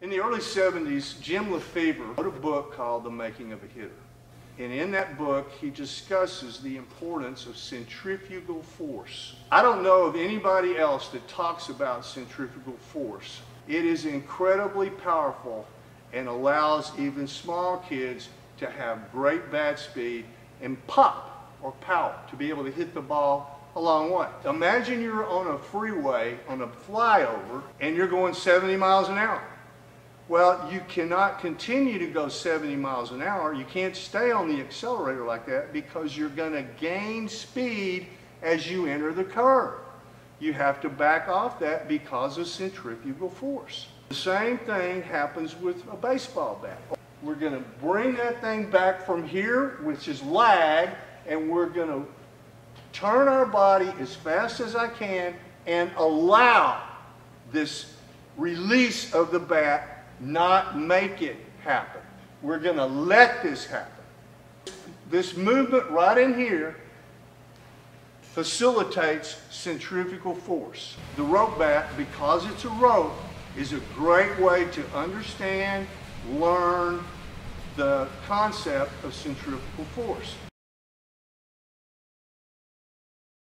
In the early 70s, Jim Lefebvre wrote a book called The Making of a Hitter. And in that book, he discusses the importance of centrifugal force. I don't know of anybody else that talks about centrifugal force. It is incredibly powerful and allows even small kids to have great bat speed and pop or power to be able to hit the ball a long way. Imagine you're on a freeway on a flyover and you're going 70 miles an hour. Well, you cannot continue to go 70 miles an hour. You can't stay on the accelerator like that because you're going to gain speed as you enter the curve. You have to back off that because of centrifugal force. The same thing happens with a baseball bat. We're going to bring that thing back from here, which is lag, and we're going to turn our body as fast as I can and allow this release of the bat not make it happen. We're going to let this happen. This movement right in here facilitates centrifugal force. The rope bat, because it's a rope, is a great way to understand, learn the concept of centrifugal force.